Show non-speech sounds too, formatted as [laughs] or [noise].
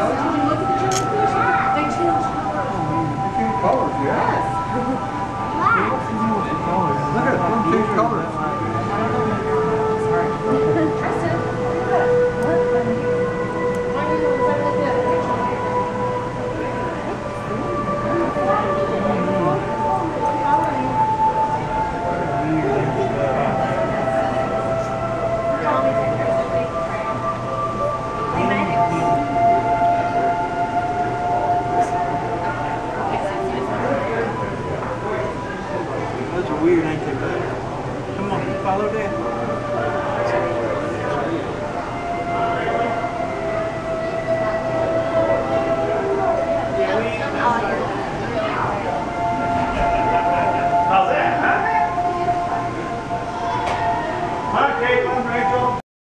They change colors. They change colors. Yes. [laughs] Look at them change colors. weird, ain't bud? Come on, follow that. How's that, huh? Huh, Caitlin, right